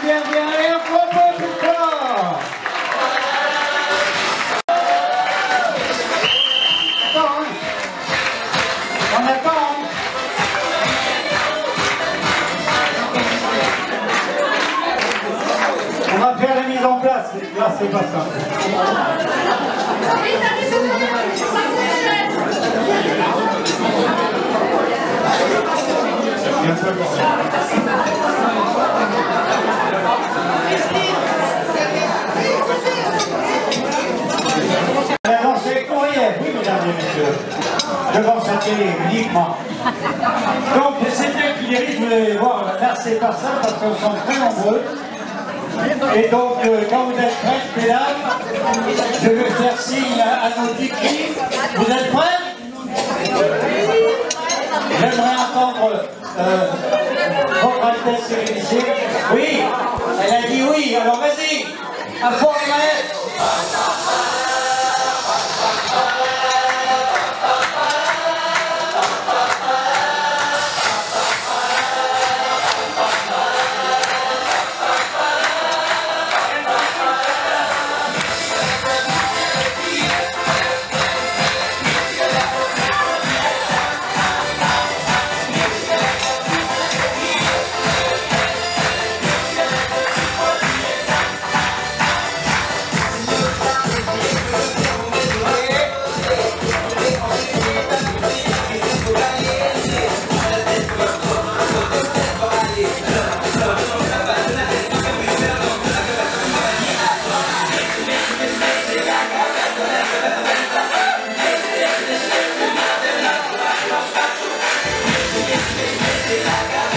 bien, bien. On attend. hein. On va faire la mise en place. Là, c'est pas ça. Bien sûr, bon. L'avancée courrier, oui, mesdames et messieurs, devant sa télé uniquement. Donc, bien qu'il hérite, vous allez voir, là, c'est pas ça, parce qu'on sont très nombreux. Et donc, euh, quand vous êtes prêtes, mesdames, je vais faire signe à, nos dictées. Vous êtes prêts? J'aimerais entendre euh, votre Altesse Sérénissime. Oui, elle a dit oui, alors vas-y, à fond les. like a